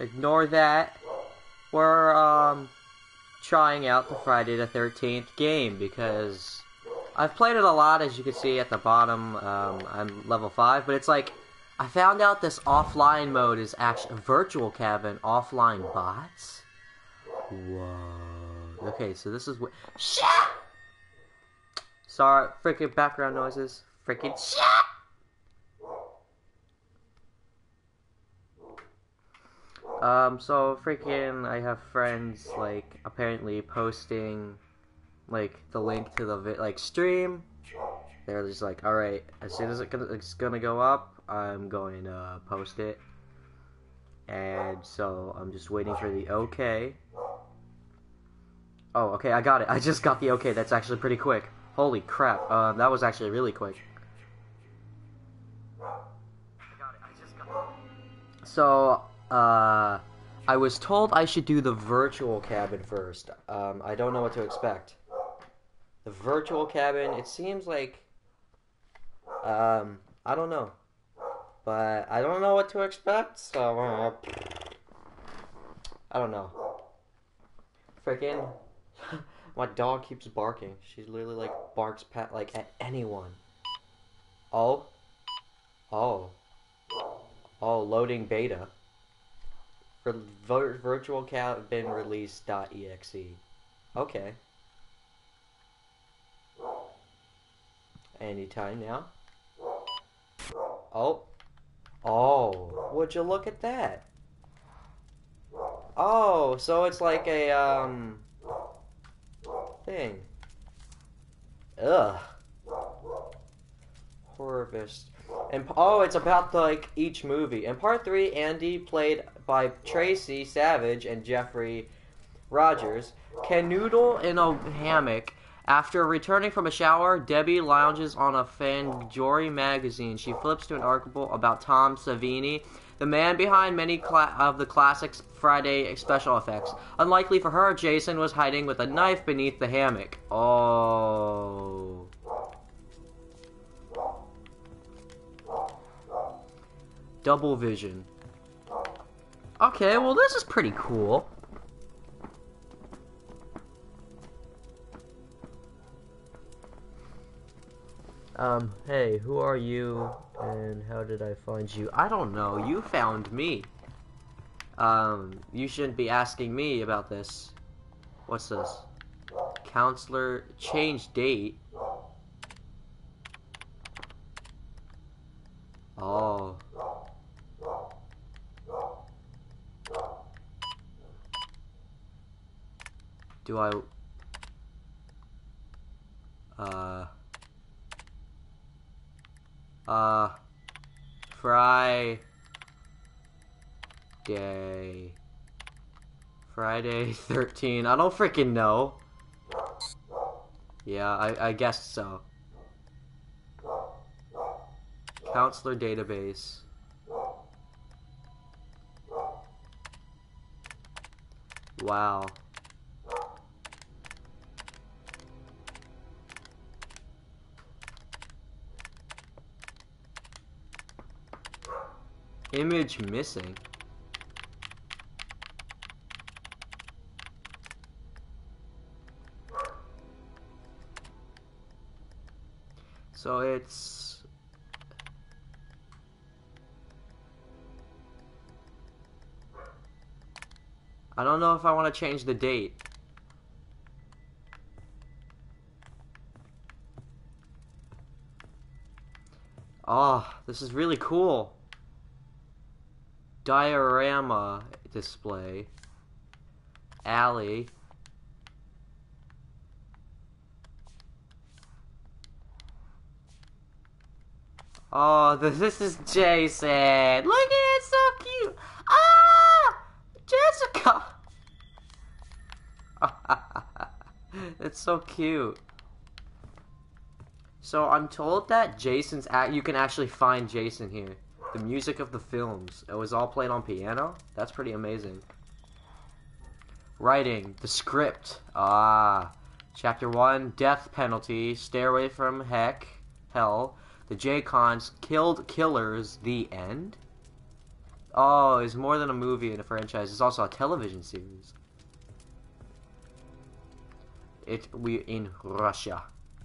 ignore that. We're um trying out the Friday the 13th game because I've played it a lot, as you can see at the bottom. Um, I'm level 5, but it's like I found out this offline mode is actually virtual cabin offline bots. Whoa. Okay, so this is what. Sorry, freaking background noises. Freaking shit! Um, so freaking, I have friends like apparently posting like the link to the vi- like stream. They're just like, all right, as soon as it's gonna go up, I'm going to post it. And so I'm just waiting for the okay. Oh, okay, I got it. I just got the okay. That's actually pretty quick. Holy crap. Um, that was actually really quick. So, uh, I was told I should do the virtual cabin first. Um, I don't know what to expect. The virtual cabin, it seems like, um, I don't know. But I don't know what to expect, so, uh, I don't know. Freaking, my dog keeps barking. She literally, like, barks pat, like, at anyone. Oh? Oh. Oh, loading beta. Vir- virtual cabin release.exe. Okay. Anytime now. Oh. Oh. Would you look at that? Oh, so it's like a, um, thing. Ugh. Horrorvist. And oh, it's about like each movie. In part three, Andy, played by Tracie Savage and Jeffrey Rogers, can noodle in a hammock. After returning from a shower, Debbie lounges on a Fangoria magazine. She flips to an article about Tom Savini, the man behind many cla- of the classics Friday special effects. Unlikely for her, Jason was hiding with a knife beneath the hammock. Oh. Double vision. Okay, well this is pretty cool. Um, hey, who are you and how did I find you? I don't know. You found me. Um, you shouldn't be asking me about this. What's this? Counselor, change date. Oh. Do I... Uh... Uh... Friday... Friday 13. I don't freaking know. Yeah, I, I guess so. Counselor database. Wow. Image missing. So it's I don't know if I want to change the date. Oh, this is really cool. Diorama display. Alley. Oh, this, is Jason. Look at it, so cute. Ah, Jessica. it's so cute. So I'm told that Jason's at. You can actually find Jason here. The music of the films. It was all played on piano. That's pretty amazing. Writing the script. Ah, chapter one: death penalty. Stay away from heck, hell. The J-Cons killed killers. The end. Oh, it's more than a movie and a franchise. It's also a television series. It we in Russia,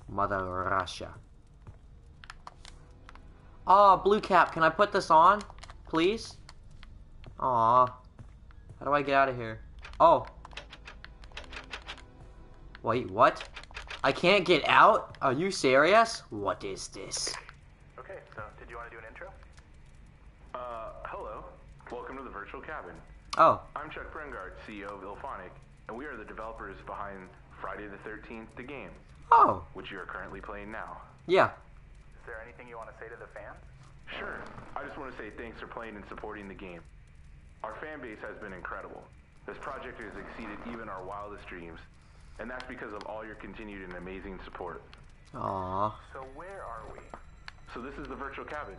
Mother Russia. Oh, blue cap. Can I put this on, please? Aw. How do I get out of here? Oh. Wait, what? I can't get out? Are you serious? What is this? Okay, so did you want to do an intro? Uh, hello. Welcome to the virtual cabin. Oh, I'm Chuck Brungardt, CEO of IllFonic, and we are the developers behind Friday the 13th, the game, oh, which you are currently playing now. yeah. Is there anything you want to say to the fans? Sure. I just want to say thanks for playing and supporting the game. Our fan base has been incredible. This project has exceeded even our wildest dreams, and that's because of all your continued and amazing support. Aw. So where are we? So this is the virtual cabin,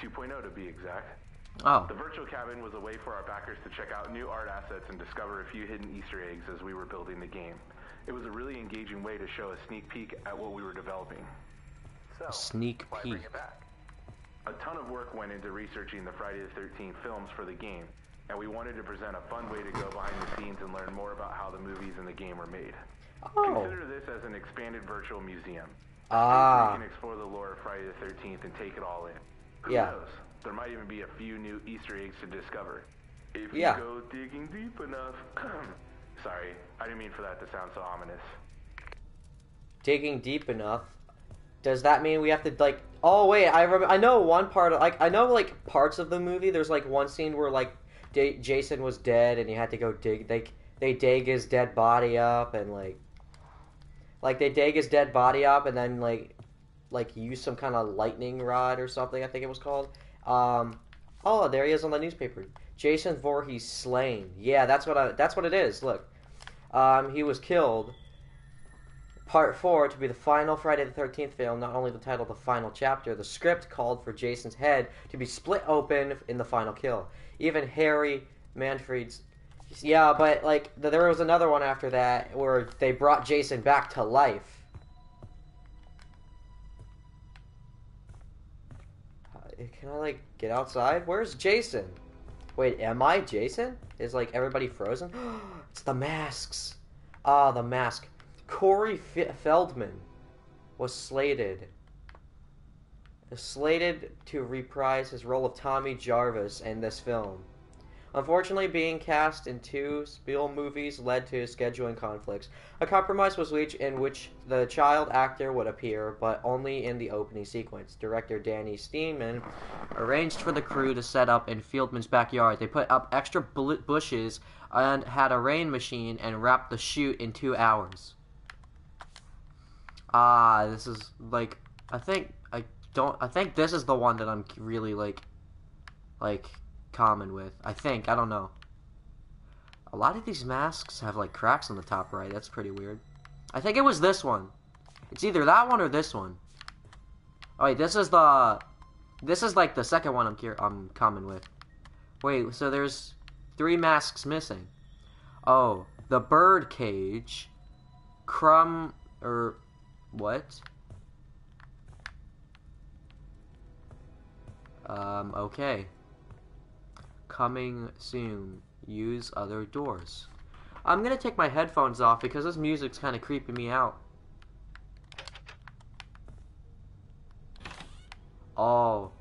2.0 to be exact. Oh. The virtual cabin was a way for our backers to check out new art assets and discover a few hidden Easter eggs as we were building the game. It was a really engaging way to show a sneak peek at what we were developing. A sneak peek. A ton of work went into researching the Friday the 13th films for the game, and we wanted to present a fun way to go behind the scenes and learn more about how the movies in the game were made. Oh. Consider this as an expanded virtual museum. Ah. you can explore the lore of Friday the 13th and take it all in. Who Yeah. knows? There might even be a few new Easter eggs to discover. If Yeah. you go digging deep enough. Sorry, I didn't mean for that to sound so ominous. Digging deep enough. Does that mean we have to like? Oh wait, I rem- I know one part. Of, like I know like parts of the movie. There's like one scene where like J- Jason was dead and you had to go dig. They they dig his dead body up and like like they dig his dead body up and then like like use some kind of lightning rod or something. I think it was called. Um, oh, there he is on the newspaper. Jason Voorhees slain. Yeah, that's what I. That's what it is. Look, um, he was killed. Part 4 to be the final Friday the 13th film, not only the title, the final chapter, the script called for Jason's head to be split open in the final kill. Even Harry Manfred's. Yeah, but, like, there was another one after that where they brought Jason back to life. Uh, Can I, like, get outside? Where's Jason? Wait, am I Jason? Is, like, everybody frozen? it's the masks. Ah, the mask. Corey Feldman was slated slated to reprise his role of Tommy Jarvis in this film. Unfortunately, being cast in two Spiel movies led to scheduling conflicts. A compromise was reached in which the child actor would appear, but only in the opening sequence. Director Danny Steinmann arranged for the crew to set up in Feldman's backyard. They put up extra bushes and had a rain machine and wrapped the shoot in two hours. Ah, this is like I think I don't I think this is the one that I'm really like like common with. I think I don't know. A lot of these masks have like cracks on the top right. That's pretty weird. I think it was this one. It's either that one or this one. Oh wait, this is the this is like the second one I'm cur- I'm common with. Wait, so there's three masks missing. Oh, the bird cage, crumb or what? Um, okay. Coming soon. Use other doors. I'm gonna take my headphones off because this music's kind of creeping me out. Oh.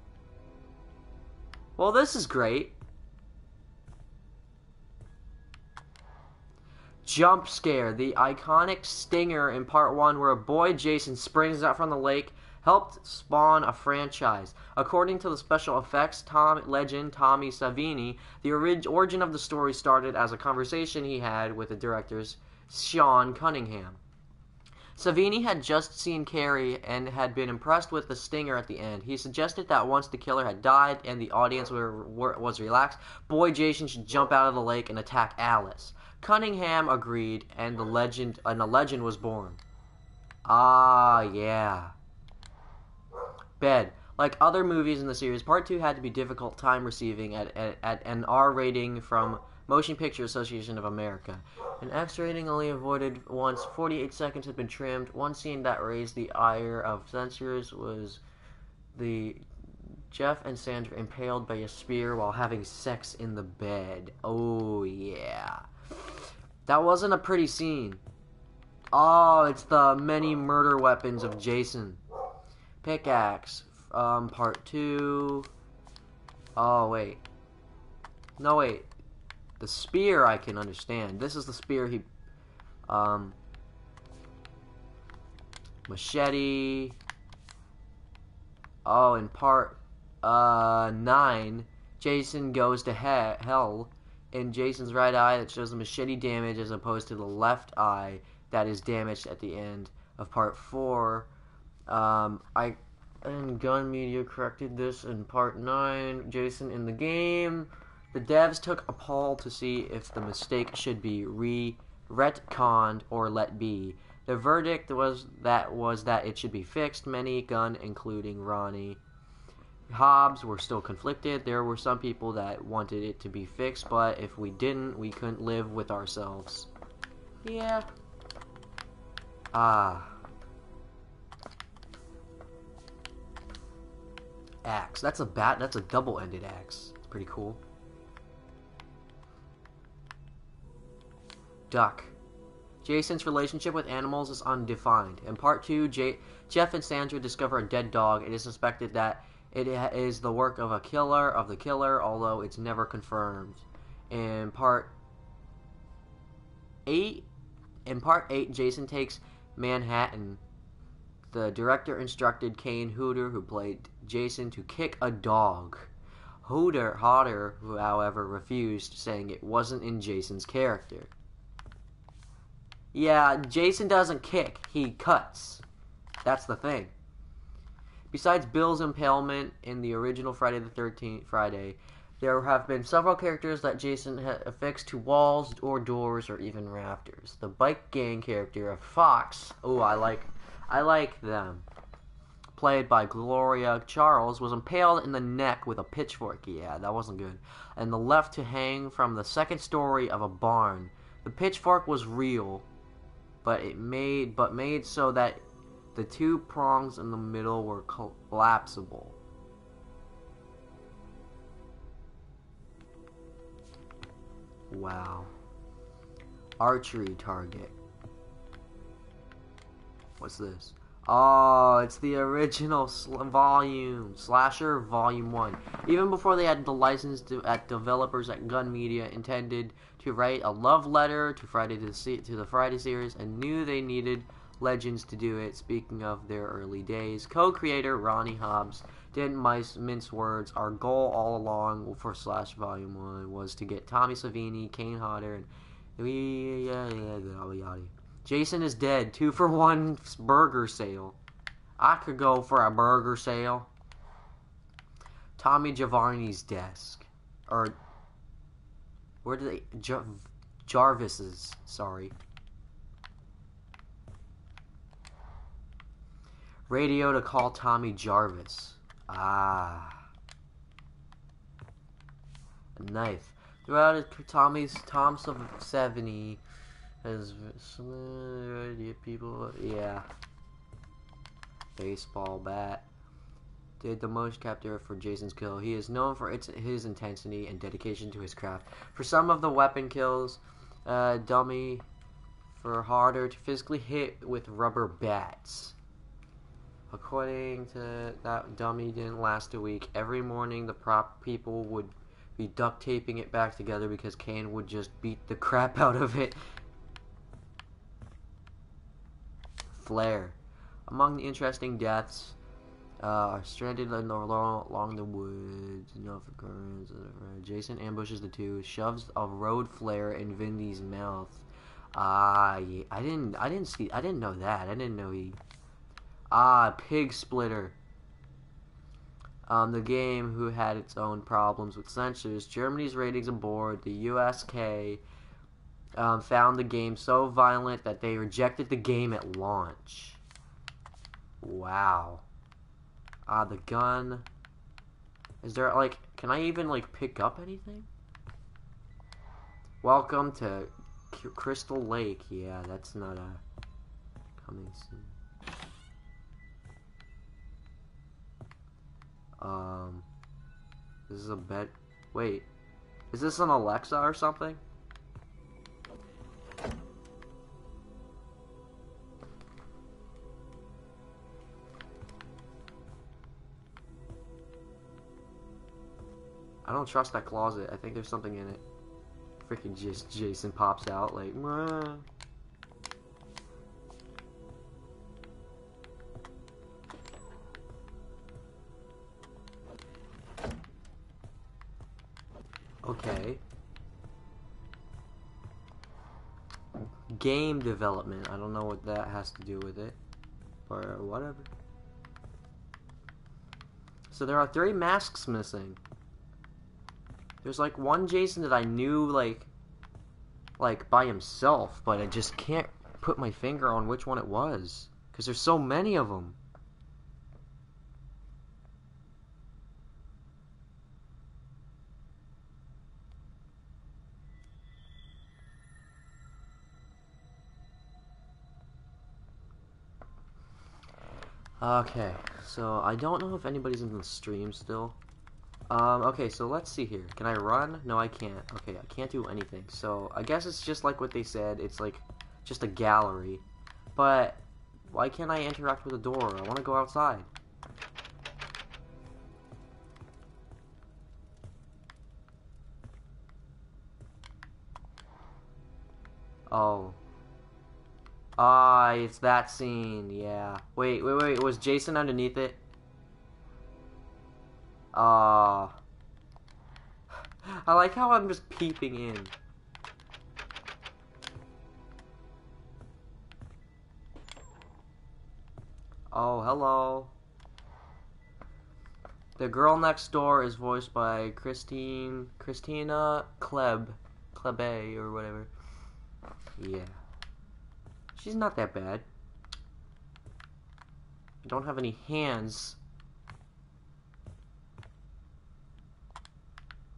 Well, this is great. Jump scare, the iconic stinger in part one where a boy Jason springs out from the lake, helped spawn a franchise. According to the special effects Tom legend Tommy Savini, the orig- origin of the story started as a conversation he had with the directors Sean Cunningham. Savini had just seen Carrie and had been impressed with the stinger at the end. He suggested that once the killer had died and the audience were, were, was relaxed, boy Jason should jump out of the lake and attack Alice. Cunningham agreed, and the legend and a legend was born. Ah, yeah. Bed. Like other movies in the series, Part 2 had to be difficult time receiving at, at, at an R rating from Motion Picture Association of America. An X rating only avoided once 48 seconds had been trimmed. One scene that raised the ire of censors was the Jeff and Sandra impaled by a spear while having sex in the bed. Oh, yeah. That wasn't a pretty scene. Oh, it's the many murder weapons of Jason. Pickaxe. Um, part two. Oh, wait. No, wait. The spear I can understand. This is the spear he. Um. Machete. Oh, in part uh, 9, Jason goes to he- hell in Jason's right eye that shows the machete damage as opposed to the left eye that is damaged at the end of part 4. Um, I and Gun Media corrected this in part 9. Jason in the game. The devs took a poll to see if the mistake should be re retconned or let be. The verdict was that was that it should be fixed. Many Gun, including Ronnie Hobbs, were still conflicted. There were some people that wanted it to be fixed, but if we didn't, we couldn't live with ourselves. Yeah. Ah. Axe. That's a bat. That's a double-ended axe. It's pretty cool. Duck. Jason's relationship with animals is undefined. In part two, J- Jeff and Sandra discover a dead dog. It is suspected that it is the work of a killer of the killer, although it's never confirmed. In part eight, in part eight, Jason takes Manhattan. The director instructed Kane Hodder, who played Jason, to kick a dog. Hodder, Hodder, however, refused, saying it wasn't in Jason's character. Yeah, Jason doesn't kick, he cuts. That's the thing. Besides Bill's impalement in the original Friday the 13th Friday, there have been several characters that Jason affixed to walls or doors or even rafters. The bike gang character of Fox, oh, I like, I like them. Played by Gloria Charles, was impaled in the neck with a pitchfork. Yeah, that wasn't good. And the left to hang from the second story of a barn. The pitchfork was real, but it made but made so that the two prongs in the middle were collapsible. Wow. Archery target. What's this? Oh, it's the original sl- volume, Slasher Volume 1. Even before they had the license to, at developers at Gun Media intended to write a love letter to Friday to the, to the Friday series and knew they needed legends to do it. Speaking of their early days, co-creator Ronnie Hobbs didn't mince words. Our goal all along for Slash Volume One was to get Tommy Savini, Kane Hodder, and we yeah yeah the Alviati. Jason is dead. Two for one burger sale. I could go for a burger sale. Tommy Giovanni's desk, or where did they? Jar- Jarvis's. Sorry. Radio to call Tommy Jarvis. Ah. A knife. Throughout Tommy's Tom Savini has some idea, people. Yeah. Baseball bat. Did the most capture for Jason's kill. He is known for its, his intensity and dedication to his craft. For some of the weapon kills, uh, dummy for harder to physically hit with rubber bats. According to that dummy didn't last a week. Every morning the prop people would be duct taping it back together because Kane would just beat the crap out of it. Flare. Among the interesting deaths uh, are stranded along the woods. Enough occurrence. Jason ambushes the two, shoves a road flare in Vinnie's mouth. Ah, uh, I didn't, I didn't see, I didn't know that. I didn't know he Ah, Pig Splitter. Um, the game who had its own problems with censors. Germany's ratings aboard the USK um, found the game so violent that they rejected the game at launch. Wow. Ah, the gun. Is there like, can I even like pick up anything? Welcome to Crystal Lake. Yeah, that's not a coming soon. Um, this is a bed. Wait, is this an Alexa or something? I don't trust that closet. I think there's something in it. Freaking just Jason pops out like. Game development. I don't know what that has to do with it. Or whatever. So there are three masks missing. There's like one Jason that I knew like like by himself, but I just can't put my finger on which one it was cuz there's so many of them. Okay, so I don't know if anybody's in the stream still. Um, okay, so let's see here. Can I run? No, I can't. Okay, I can't do anything. So, I guess it's just like what they said. It's like just a gallery. But, why can't I interact with the door? I want to go outside. Oh. Ah, it's that scene. Yeah. Wait, wait, wait. Was Jason underneath it? Ah. I like how I'm just peeping in. Oh, hello. The girl next door is voiced by Christine Christina Kleb Klebe or whatever. Yeah. She's not that bad. I don't have any hands.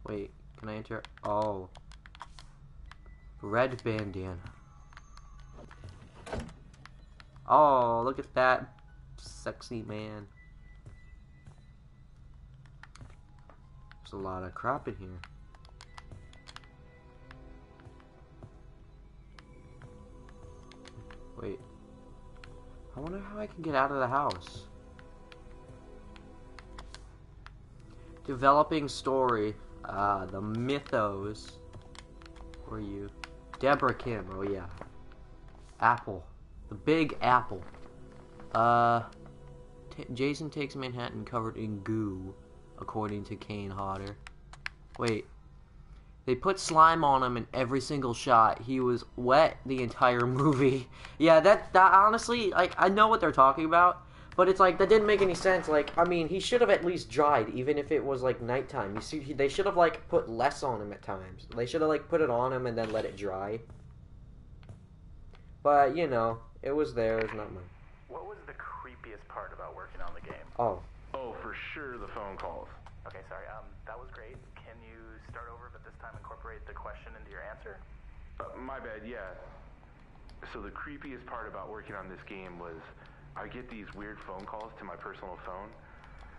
Wait, can I enter? Oh. Red bandana. Oh, look at that sexy man. There's a lot of crap in here. Wait. I wonder how I can get out of the house. Developing story. Ah, the mythos. Where are you? Deborah Kim. Oh, yeah. Apple. The big apple. Uh. Jason takes Manhattan covered in goo, according to Kane Hodder. Wait. They put slime on him in every single shot. He was wet the entire movie. yeah, that that honestly, like I know what they're talking about, but it's like that didn't make any sense. Like I mean, he should have at least dried, even if it was like nighttime. You see, he, they should have like put less on him at times. They should have like put it on him and then let it dry. But you know, it was there. It's not mine. What was the creepiest part about working on the game? Oh, Oh, for sure the phone calls. Okay, sorry. Um, that was great. Can you start over, but this time incorporate the question into your answer? Uh, my bad, yeah. So the creepiest part about working on this game was I get these weird phone calls to my personal phone.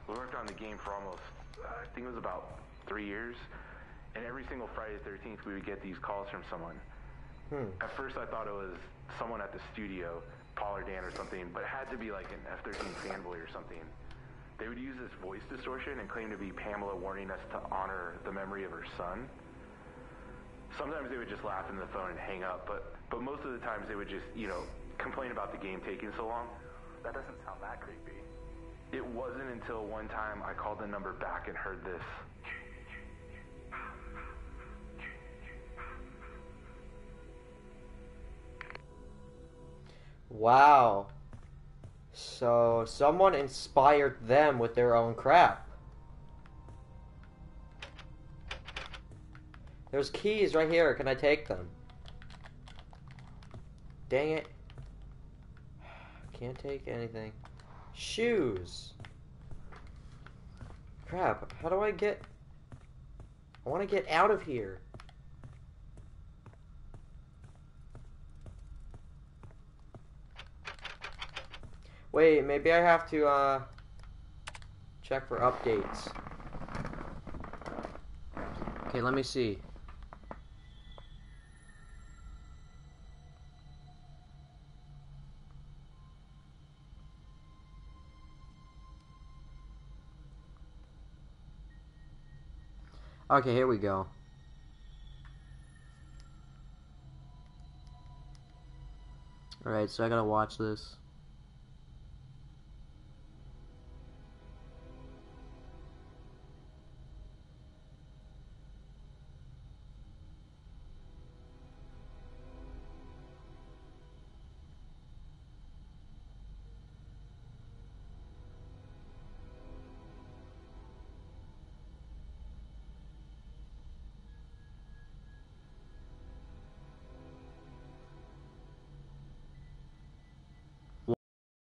We worked on the game for almost, uh, I think it was about three years. And every single Friday the 13th, we would get these calls from someone. hmm. At first, I thought it was someone at the studio, Paul or Dan or something, but it had to be like an F-13 fanboy or something. They would use this voice distortion and claim to be Pamela warning us to honor the memory of her son. Sometimes they would just laugh in the phone and hang up, but but most of the times they would just, you know, complain about the game taking so long. That doesn't sound that creepy. It wasn't until one time I called the number back and heard this. Wow. So someone inspired them with their own crap. There's keys right here. Can I take them? Dang it. Can't take anything. Shoes. Crap. How do I get... I want to get out of here. Wait, maybe I have to, uh... Check for updates. Okay, let me see. Okay, here we go. Alright, so I gotta watch this.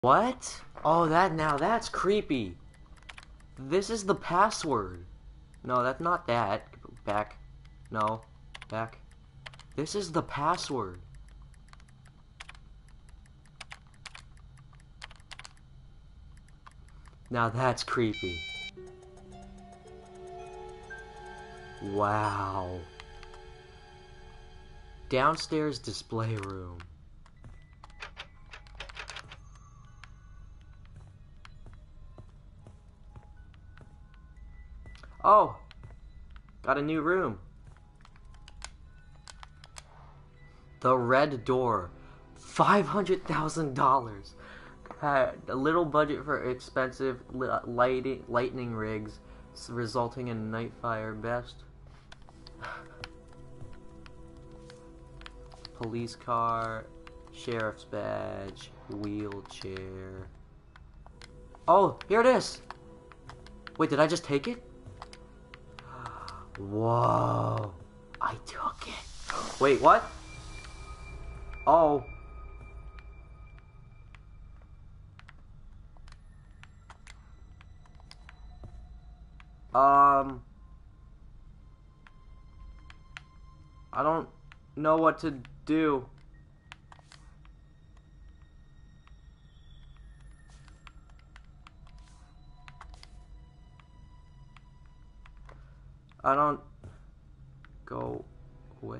What? Oh, that now that's creepy. This is the password. No, that's not that. Back. No. Back. This is the password. Now that's creepy. Wow. Downstairs display room. Oh, got a new room. The Red Door, five hundred thousand dollars. Had a little budget for expensive lighting lightning rigs, resulting in night fire. Best. Police car, sheriff's badge, wheelchair. Oh, here it is. Wait, did I just take it? Whoa. I took it. Wait, what? Oh. Um. I don't know what to do. I don't go away.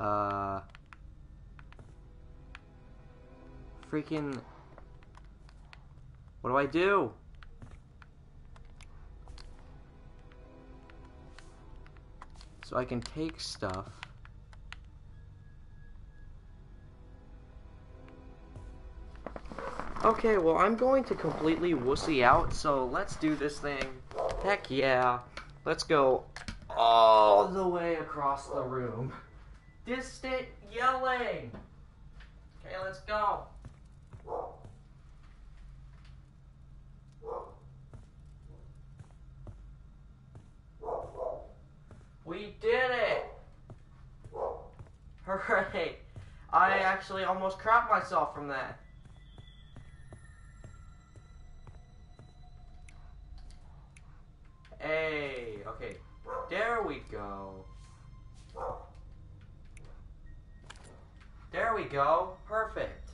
Uh freaking What do I do? So I can take stuff. Okay, well, I'm going to completely wussy out, so let's do this thing. Heck yeah. Let's go all the way across the room. Distant yelling! Okay, let's go. We did it! Hooray! I actually almost crapped myself from that. Go. There we go. Perfect.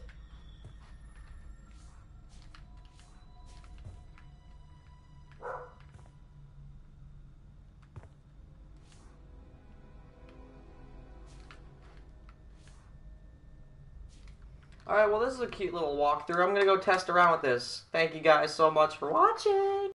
Alright, well this is a cute little walkthrough. I'm gonna go test around with this. Thank you guys so much for watching.